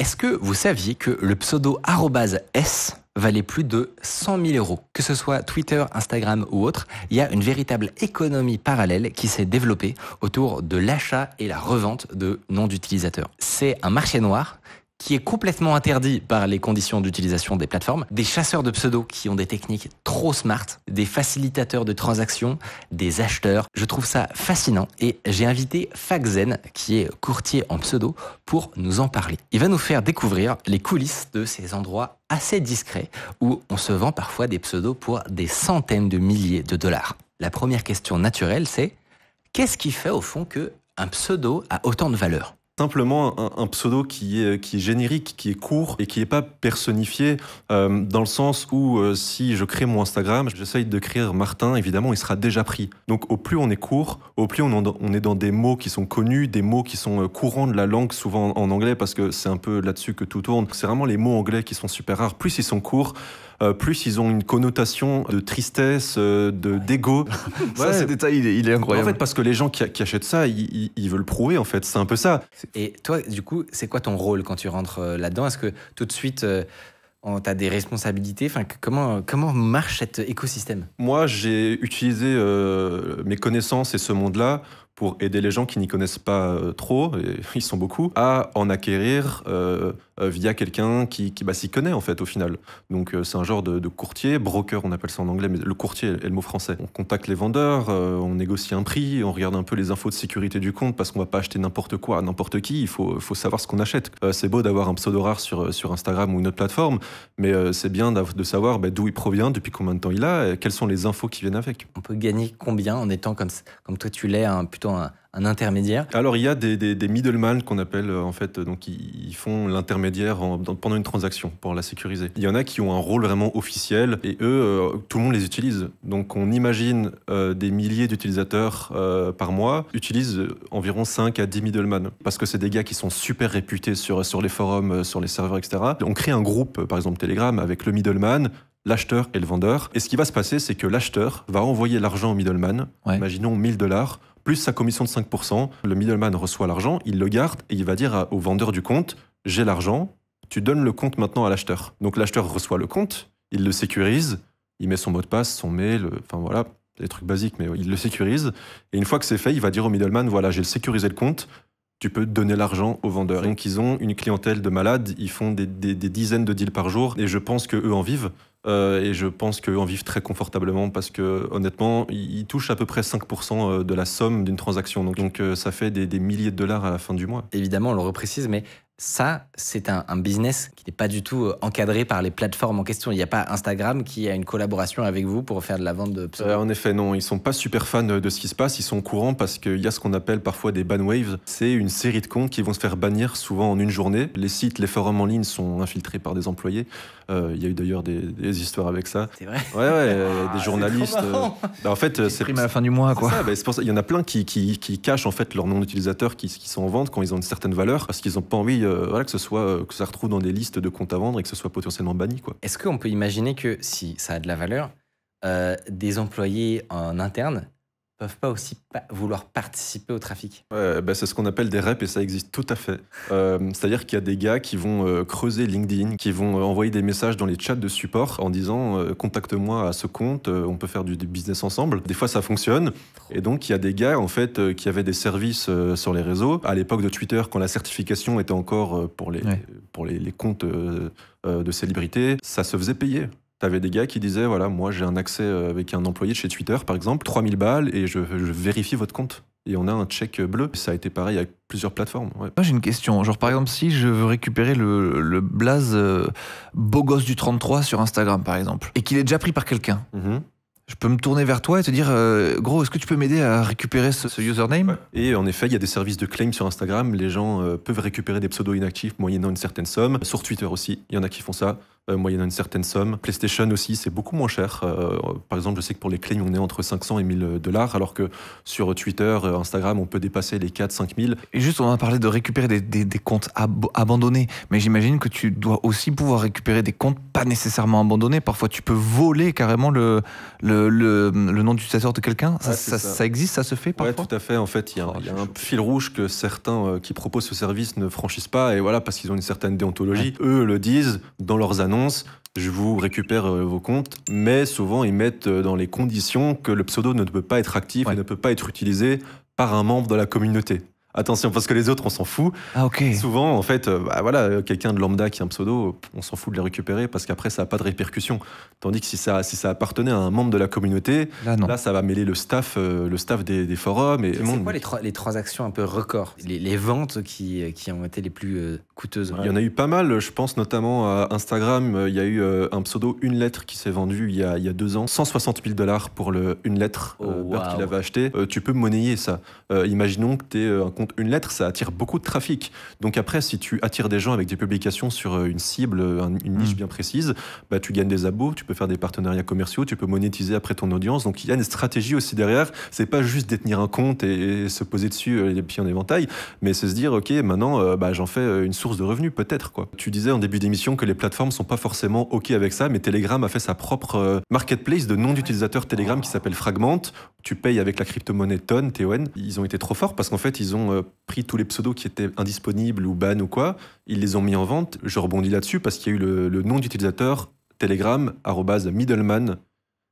Est-ce que vous saviez que le pseudo @s valait plus de 100 000 euros? Que ce soit Twitter, Instagram ou autre, il y a une véritable économie parallèle qui s'est développée autour de l'achat et la revente de noms d'utilisateurs. C'est un marché noir qui est complètement interdit par les conditions d'utilisation des plateformes, des chasseurs de pseudos qui ont des techniques trop smart, des facilitateurs de transactions, des acheteurs. Je trouve ça fascinant et j'ai invité Faxen, qui est courtier en pseudo, pour nous en parler. Il va nous faire découvrir les coulisses de ces endroits assez discrets où on se vend parfois des pseudos pour des centaines de milliers de dollars. La première question naturelle, c'est qu'est-ce qui fait au fond que un pseudo a autant de valeur? Simplement un, pseudo qui est, qui est générique, qui est court et qui n'est pas personnifié euh, dans le sens où euh, si je crée mon Instagram, j'essaye créer Martin, évidemment, il sera déjà pris. Donc au plus on est court, au plus on, est dans des mots qui sont connus, des mots qui sont euh, courants de la langue, souvent en anglais, parce que c'est un peu là-dessus que tout tourne. C'est vraiment les mots anglais qui sont super rares. Plus ils sont courts, euh, plus ils ont une connotation de tristesse, euh, de d'ego. ça, ce détail, il est, incroyable. En fait, parce que les gens qui, achètent ça, ils, ils, veulent prouver, en fait. C'est un peu ça. Et toi, du coup, c'est quoi ton rôle quand tu rentres euh, là-dedans? Est-ce que tout de suite... tu as des responsabilités? Enfin, comment, comment marche cet écosystème? Moi, j'ai utilisé mes connaissances et ce monde-là pour aider les gens qui n'y connaissent pas trop, et ils sont beaucoup, à en acquérir euh, via quelqu'un qui, qui bah, s'y connaît en fait au final. Donc euh, c'est un genre de, courtier, broker on appelle ça en anglais, mais le courtier est le mot français. On contacte les vendeurs, euh, on négocie un prix, on regarde un peu les infos de sécurité du compte parce qu'on va pas acheter n'importe quoi à n'importe qui, il faut, faut savoir ce qu'on achète. c'est beau d'avoir un pseudo rare sur, sur Instagram ou une autre plateforme, mais c'est bien de savoir bah, d'où il provient, depuis combien de temps il a, quelles sont les infos qui viennent avec. On peut gagner combien en étant comme, comme toi tu l'es, plutôt un, un intermédiaire Alors il y a des, des, middlemen qu'on appelle euh, en fait, donc ils, font l'intermédiaire pendant une transaction pour la sécuriser. Il y en a qui ont un rôle vraiment officiel et eux, euh, tout le monde les utilise. Donc on imagine euh, des milliers d'utilisateurs par mois utilisent environ 5 à 10 middlemen parce que c'est des gars qui sont super réputés sur, sur les forums, sur les serveurs, etc. On crée un groupe, par exemple Telegram, avec le middleman, l'acheteur et le vendeur. Et ce qui va se passer, c'est que l'acheteur va envoyer l'argent au middleman, imaginons 1000 dollars, plus sa commission de 5%. Le middleman reçoit l'argent, il le garde et il va dire au vendeur du compte, j'ai l'argent, tu donnes le compte maintenant à l'acheteur. Donc l'acheteur reçoit le compte, il le sécurise, il met son mot de passe, son mail, enfin voilà, des trucs basiques, mais il le sécurise. Et une fois que c'est fait, il va dire au middleman, voilà, j'ai sécurisé le compte, tu peux donner l'argent aux vendeurs. Donc ils ont une clientèle de malades, ils font des, dizaines de deals par jour, et je pense qu'eux en vivent. Euh, et je pense en vivent très confortablement parce que honnêtement, ils touchent à peu près 5% euh, de la somme d'une transaction. Donc, donc euh, ça fait des, des, milliers de dollars à la fin du mois. Évidemment, on le reprécise, mais ça, c'est un, business qui n'est pas du tout euh, encadré par les plateformes en question. Il n'y a pas Instagram qui a une collaboration avec vous pour faire de la vente de pseudo. Euh, en effet, non. Ils sont pas super fans de ce qui se passe. Ils sont au courant parce qu'il y a ce qu'on appelle parfois des ban waves. C'est une série de comptes qui vont se faire bannir souvent en une journée. Les sites, les forums en ligne sont infiltrés par des employés. Euh, il y a eu d'ailleurs des, histoires avec ça. C'est vrai. Ouais, ouais. des ah, journalistes. Bah, en fait, c'est à la fin du mois, quoi. Bah, il y en a plein qui, qui, cachent en fait leur nom d'utilisateur qui, qui sont en vente quand ils ont une certaine valeur parce qu'ils n'ont pas envie euh, voilà, que ce soit euh, que ça retrouve dans des listes de comptes à vendre et que ce soit potentiellement banni. Quoi. Est-ce qu'on peut imaginer que si ça a de la valeur, euh, des employés en interne peuvent pas aussi vouloir participer au trafic ouais, bah, C'est ce qu'on appelle des reps et ça existe tout à fait. Euh, c'est-à-dire qu'il y a des gars qui vont euh, creuser LinkedIn, qui vont euh, envoyer des messages dans les chats de support en disant contacte-moi à ce compte, on peut faire du, business ensemble. Des fois ça fonctionne. Et donc il y a des gars en fait qui avaient des services sur les réseaux. À l'époque de Twitter, quand la certification était encore pour les, pour les, les comptes de célébrités, ça se faisait payer. T'avais des gars qui disaient voilà, moi j'ai un accès euh, avec un employé de chez Twitter par exemple, 3000 balles et je, vérifie votre compte. Et on a un check bleu. Ça a été pareil avec plusieurs plateformes. Moi j'ai une question. Genre par exemple, si je veux récupérer le, le blaze euh, beau gosse du 33 sur Instagram par exemple, et qu'il est déjà pris par quelqu'un. Mm-hmm. Je peux me tourner vers toi et te dire, euh, gros, est-ce que tu peux m'aider à récupérer ce, username? Et en effet, il y a des services de claim sur Instagram. Les gens peuvent récupérer des pseudos inactifs moyennant une certaine somme. Sur Twitter aussi, il y en a qui font ça. euh, moyennant une certaine somme. PlayStation aussi, c'est beaucoup moins cher. Euh, par exemple, je sais que pour les clés, on est entre 500 et 1000 dollars, alors que sur Twitter, Instagram, on peut dépasser les 4 5000. Et juste, on a parlé de récupérer des, des, comptes abandonnés, mais j'imagine que tu dois aussi pouvoir récupérer des comptes pas nécessairement abandonnés. Parfois, tu peux voler carrément le, le, le, nom d'utilisateur de quelqu'un. Ça, ça, existe, ça se fait parfois Oui, tout à fait. En fait, il y a, y a un fil rouge que certains qui proposent ce service ne franchissent pas, et voilà, parce qu'ils ont une certaine déontologie. Eux le disent dans leurs annonces, je vous récupère euh, vos comptes, mais souvent ils mettent euh, dans les conditions que le pseudo ne peut pas être actif et ne peut pas être utilisé par un membre de la communauté. Attention, parce que les autres, on s'en fout. Ah, ok. Souvent, en fait, euh, bah, voilà, quelqu'un de lambda qui a un pseudo, on s'en fout de les récupérer parce qu'après, ça n'a pas de répercussion. Tandis que si ça, si ça appartenait à un membre de la communauté, là, ça va mêler le staff, euh, le staff des, forums. Et c'est quoi les, les, transactions un peu records? Les, ventes qui, qui, ont été les plus euh, coûteuses Il y en a eu pas mal. Je pense notamment à Instagram. Il y a eu un pseudo, une lettre qui s'est vendue il y, a, il y a deux ans. 160 000 dollars pour le, une lettre oh, qu'il avait acheté. tu peux monnayer ça. imaginons que tu es un une lettre, ça attire beaucoup de trafic. Donc après, si tu attires des gens avec des publications sur euh, une cible, une niche mm. bien précise, bah, tu gagnes des abos, tu peux faire des partenariats commerciaux, tu peux monétiser après ton audience. Donc il y a une stratégie aussi derrière. C'est pas juste détenir un compte et, se poser dessus euh, les pieds en éventail, mais c'est se dire, OK, maintenant, euh, bah, j'en fais une source de revenus, peut-être. quoi. Tu disais en début d'émission que les plateformes sont pas forcément OK avec ça, mais Telegram a fait sa propre marketplace de noms d'utilisateurs Telegram qui s'appelle Fragment. Tu payes avec la crypto-monnaie TON, TON. Ils ont été trop forts parce qu'en fait, ils ont pris tous les pseudos qui étaient indisponibles ou ban ou quoi, ils les ont mis en vente. Je rebondis là-dessus parce qu'il y a eu le, nom d'utilisateur Telegram, middleman,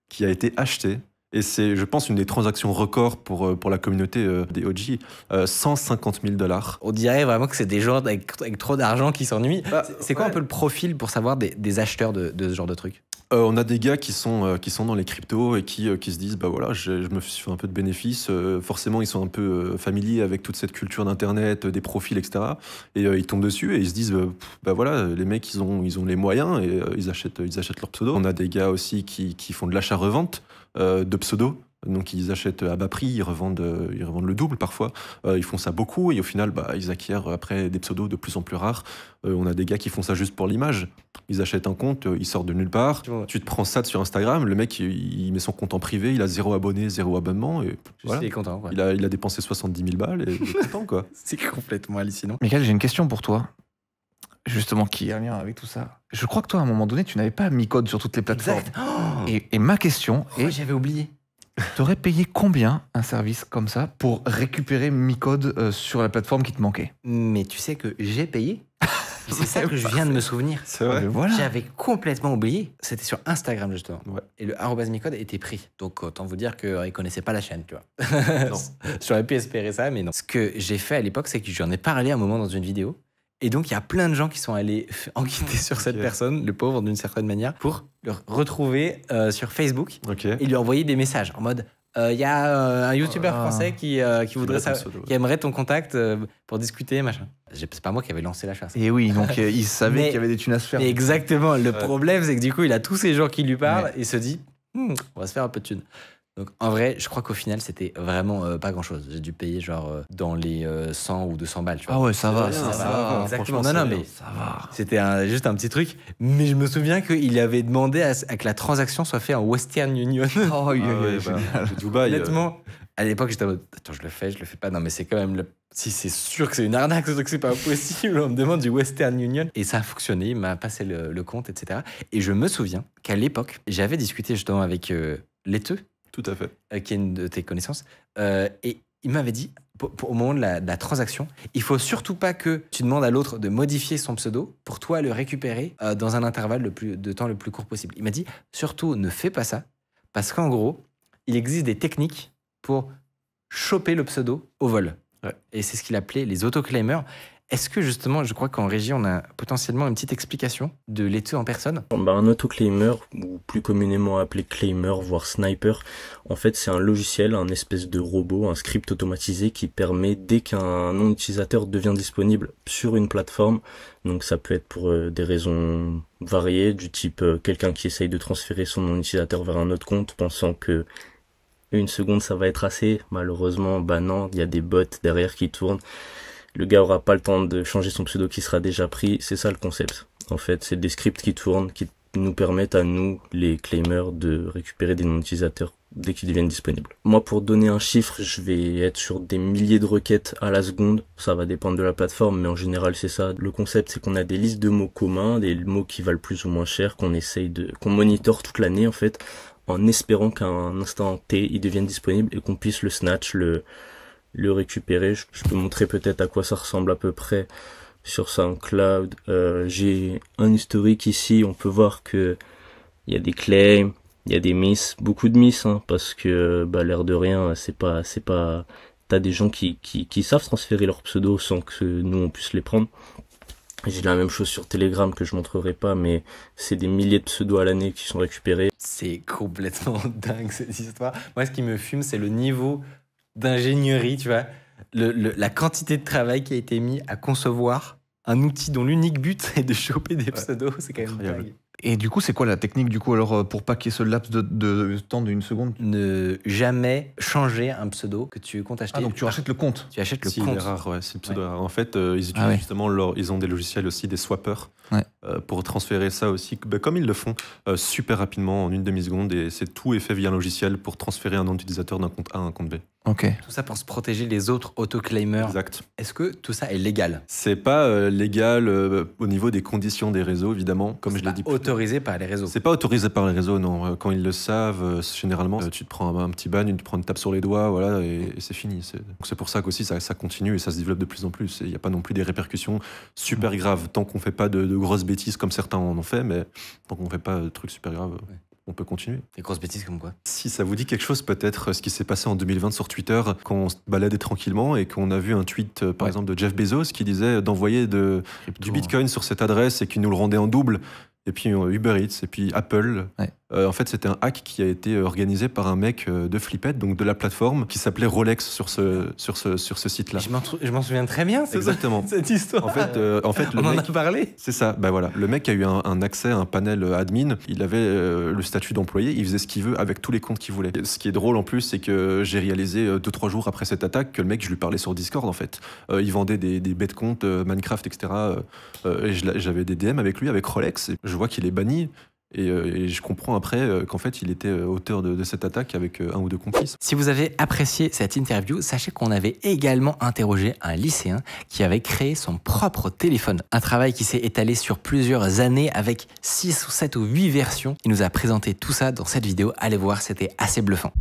qui a été acheté. Et c'est, je pense, une des transactions records pour, euh, pour la communauté euh, des OG. 150 euh, 000 dollars. On dirait vraiment que c'est des gens avec, trop d'argent qui s'ennuient. Bah, c'est quoi un peu le profil pour savoir des, des acheteurs de, de, ce genre de trucs euh, on a des gars qui sont, euh, qui sont dans les cryptos et qui, euh, qui se disent bah voilà, je, me suis fait un peu de bénéfices. forcément, ils sont un peu familiers avec toute cette culture d'internet, des profils, etc. Et ils tombent dessus et ils se disent bah voilà, les mecs ils ont, ils ont les moyens et ils achètent, ils achètent leur pseudo. On a des gars aussi qui, qui font de l'achat-revente de pseudos. Donc ils achètent à bas prix, ils revendent, ils revendent le double parfois. ils font ça beaucoup et au final, bah, ils acquièrent après des pseudos de plus en plus rares. on a des gars qui font ça juste pour l'image. Ils achètent un compte, ils sortent de nulle part. Tu, te prends ça sur Instagram, le mec il, met son compte en privé, il a zéro abonné, zéro abonnement et il est content. Il, a, il a dépensé 70 000 balles et il est content quoi. C'est complètement hallucinant. Michael, j'ai une question pour toi justement qui a un lien avec tout ça. Je crois que toi, à un moment donné, tu n'avais pas mis code sur toutes les plateformes. et, ma question oh, est... J'avais oublié. T'aurais payé combien un service comme ça pour récupérer mi-code euh, sur la plateforme qui te manquait? Mais tu sais que j'ai payé C'est ça que je viens de me souvenir. C'est vrai. Voilà. J'avais complètement oublié. C'était sur Instagram, justement. Et le micode était pris. Donc, autant vous dire qu'ils ne connaissaient pas la chaîne, tu vois. J'aurais pu espérer ça, mais non. Ce que j'ai fait à l'époque, c'est que j'en ai parlé un moment dans une vidéo. Et donc, il y a plein de gens qui sont allés enquêter sur cette personne, le pauvre, d'une certaine manière, pour le retrouver euh, sur Facebook et lui envoyer des messages en mode il euh, y a euh, un youtubeur ah. français qui, qui voudrait qui aimerait ton contact pour discuter machin. C'est pas moi qui avais lancé la chasse. Et oui donc il savait qu'il y avait des thunes à se faire. exactement le problème c'est que du coup il a tous ces gens qui lui parlent et se dit hmm, on va se faire un peu de thunes donc en vrai, je crois qu'au final, c'était vraiment euh, pas grand chose. J'ai dû payer genre euh, dans les 100 euh, ou 200 balles. Tu vois. Ah ouais, ça va, ça, va. Exactement. Non, non, mais ça va. C'était juste un petit truc. Mais je me souviens qu'il avait demandé à, que la transaction soit faite en Western Union. Oh, oui, ah bah, Dubaï. Honnêtement, à l'époque, j'étais en mode Attends, je le fais, je le fais pas. Non, mais c'est quand même. Le... Si c'est sûr que c'est une arnaque, c'est que c'est pas possible. On me demande du Western Union. Et ça a fonctionné. Il m'a passé le, compte, etc. Et je me souviens qu'à l'époque, j'avais discuté justement avec Letteux tout à fait. Euh, qui est une de tes connaissances. Euh, et il m'avait dit, au moment de la, transaction, il faut surtout pas que tu demandes à l'autre de modifier son pseudo pour toi le récupérer euh, dans un intervalle le plus, de temps le plus court possible. Il m'a dit, surtout ne fais pas ça, parce qu'en gros, il existe des techniques pour choper le pseudo au vol. Et c'est ce qu'il appelait les autoclaimers. Est-ce que justement, je crois qu'en régie, on a potentiellement une petite explication de l'éteu en personne? Bah, Un autoclaimer, ou plus communément appelé claimer, voire sniper, en fait c'est un logiciel, un espèce de robot, un script automatisé qui permet, dès qu'un nom utilisateur devient disponible sur une plateforme, donc ça peut être pour euh, des raisons variées, du type euh, quelqu'un qui essaye de transférer son nom utilisateur vers un autre compte, pensant que une seconde ça va être assez, malheureusement, bah non, il y a des bots derrière qui tournent le gars aura pas le temps de changer son pseudo qui sera déjà pris. C'est ça le concept. En fait, c'est des scripts qui tournent, qui nous permettent à nous, les claimers, de récupérer des noms utilisateurs dès qu'ils deviennent disponibles. Moi, pour donner un chiffre, je vais être sur des milliers de requêtes à la seconde. Ça va dépendre de la plateforme, mais en général, c'est ça. Le concept, c'est qu'on a des listes de mots communs, des mots qui valent plus ou moins cher, qu'on essaye de, qu'on monitore toute l'année, en fait, en espérant qu'à un instant T, ils deviennent disponibles et qu'on puisse le snatch, le, le récupérer. Je, peux montrer peut-être à quoi ça ressemble à peu près sur SoundCloud. Euh, j'ai un historique ici, on peut voir que il y a des claims, il y a des miss, beaucoup de miss, hein, parce que bah, l'air de rien, c'est pas, c'est pas, t'as des gens qui, qui, qui savent transférer leur pseudo sans que nous on puisse les prendre. J'ai la même chose sur Telegram que je montrerai pas, mais c'est des milliers de pseudos à l'année qui sont récupérés. C'est complètement dingue cette histoire. Moi, ce qui me fume, c'est le niveau d'ingénierie, tu vois, le, la quantité de travail qui a été mis à concevoir un outil dont l'unique but est de choper des pseudos. C'est quand même dingue. Et du coup, c'est quoi la technique du coup alors euh, pour pas qu'il y ait ce laps de, temps d'une seconde? Ne jamais changer un pseudo que tu comptes acheter. Ah donc tu achètes le compte. Tu achètes le si, compte. C'est rare, ouais, c'est le pseudo rare. En fait, euh, ils utilisent ah justement leur, ils ont des logiciels aussi, des swappers, euh, pour transférer ça aussi, bah, comme ils le font super rapidement en une demi seconde et c'est tout est fait via un logiciel pour transférer un nom d'utilisateur d'un compte A à un compte B. Tout ça pour se protéger les autres autoclaimers. Exact. Est-ce que tout ça est légal? C'est pas légal au niveau des conditions des réseaux, évidemment, comme je l'ai dit. Autorisé par les réseaux. C'est pas autorisé par les réseaux, non. Euh, quand ils le savent, euh, généralement, euh, tu te prends un, petit ban, tu te prends une tape sur les doigts, voilà, et, c'est fini. C'est pour ça qu'aussi ça, ça, continue et ça se développe de plus en plus. Il n'y a pas non plus des répercussions super graves. Tant qu'on fait pas de, grosses bêtises comme certains en ont fait, mais tant qu'on fait pas de trucs super graves. On peut continuer. Des grosses bêtises comme quoi. Si ça vous dit quelque chose, peut-être ce qui s'est passé en 2020 sur Twitter, quand on se baladait tranquillement et qu'on a vu un tweet, par exemple, de Jeff Bezos qui disait d'envoyer du Bitcoin sur cette adresse et qui nous le rendait en double et puis euh, Uber Eats, et puis Apple. Euh, en fait, c'était un hack qui a été organisé par un mec euh, de Flippet, donc de la plateforme, qui s'appelait Rolex sur ce, sur ce, sur ce site-là. Je m'en souviens très bien, Exactement. cette histoire. En fait, en fait le On en a parlé. C'est ça. Bah voilà, le mec a eu un, accès à un panel admin. Il avait le statut d'employé. Il faisait ce qu'il veut avec tous les comptes qu'il voulait. Ce qui est drôle en plus, c'est que j'ai réalisé deux trois jours après cette attaque que le mec, je lui parlais sur Discord en fait. il vendait des, des bêtes comptes Minecraft, etc. et j'avais des DM avec lui, avec Rolex. Et je vois qu'il est banni. Euh, et, je comprends après euh, qu'en fait, il était euh, auteur de, cette attaque avec un ou deux complices. Si vous avez apprécié cette interview, sachez qu'on avait également interrogé un lycéen qui avait créé son propre téléphone. Un travail qui s'est étalé sur plusieurs années avec 6 ou 7 ou 8 versions. Il nous a présenté tout ça dans cette vidéo. Allez voir, c'était assez bluffant.